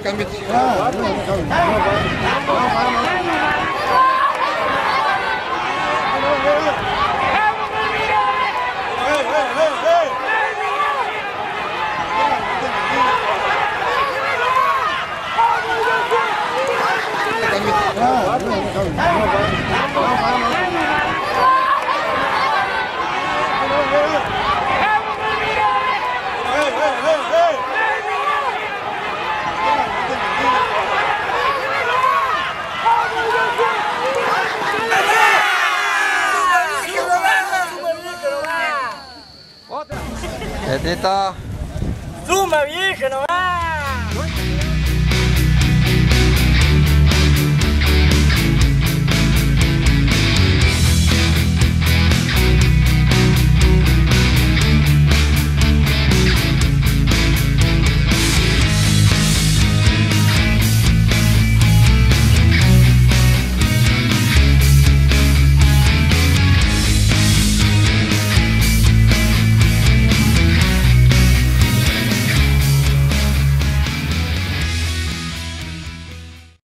cámbiate. Tetita. ¡Suma vieja, no